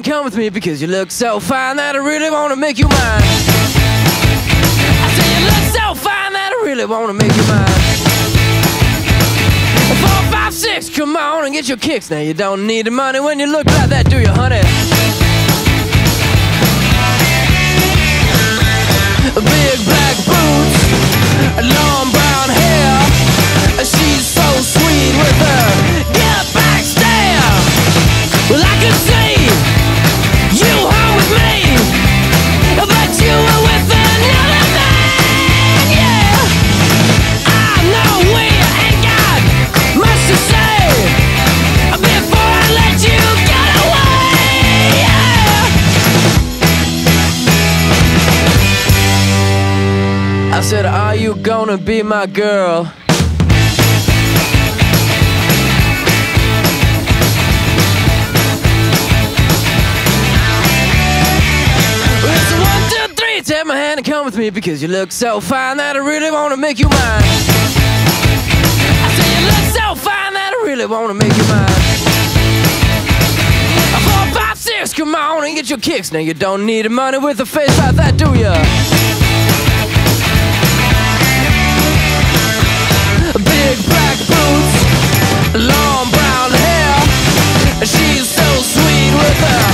come with me because you look so fine that I really wanna make you mine. I say you look so fine that I really wanna make you mine. Four, five, six, come on and get your kicks. Now you don't need the money when you look like that, do you, honey? Big black boots, long said, Are you gonna be my girl? It's one, two, three. Take my hand and come with me because you look so fine that I really wanna make you mine. I say you look so fine that I really wanna make you mine. Four, five, six, come on and get your kicks. Now you don't need money with a face like that, do ya? with her